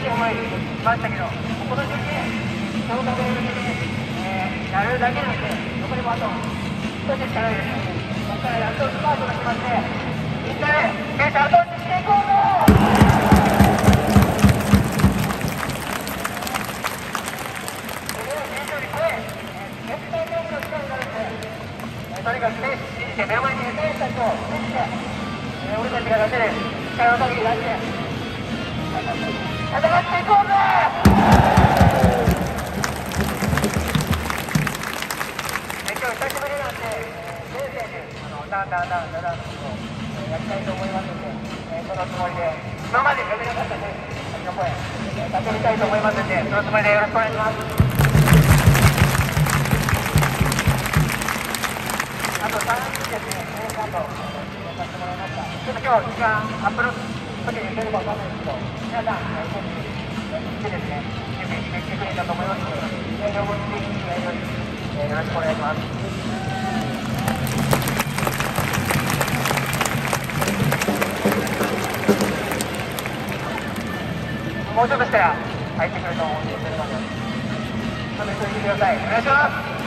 来ましたけどここの時期消化で、えー、やるだけなんで残りもあと少ししかないですここからやっとスパートが来ましてみんなで電車後押ししていこうぞとにかく選手信じて目の前にいる選手たちを信じて、えー、俺たちが出せる力の限り出して戦っていこうぜ今日久しぶりなんで、冷静にあのダンダンダンダンダンのことをやりたいと思いますので、えー、そのつもりで今まで呼べなかった選手の声、えー、叫びたいと思いますのでそのつもりでよろしくお願いしますあと3人ですね、カードさせてもらいました。ちょっと今日時間アップの時に出るかわかんないですけど、皆さん、えー、来てですね、準備してきてくれたと思いますので、営業後にぜひ営業に、えー、よろしくお願いします。もうちょっとしたら入ってくると思うんで、それまで。止めておいてください。お願いします